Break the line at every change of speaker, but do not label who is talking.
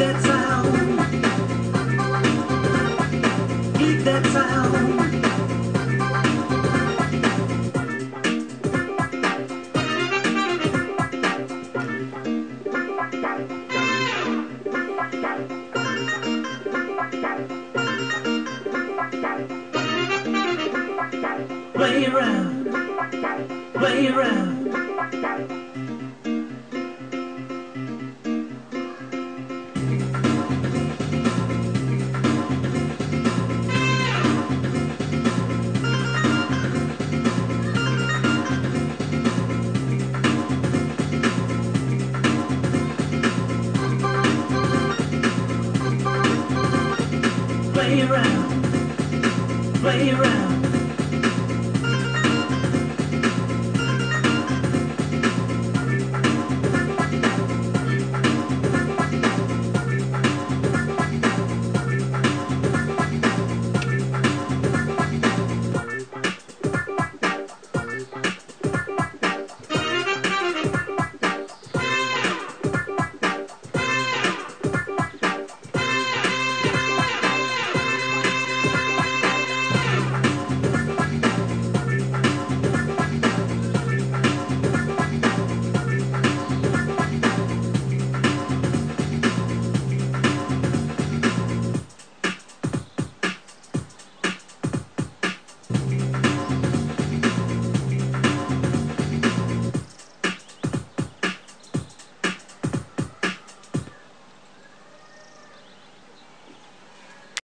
that sound. That sound. Way around, way around. Way around, way around.